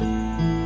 아!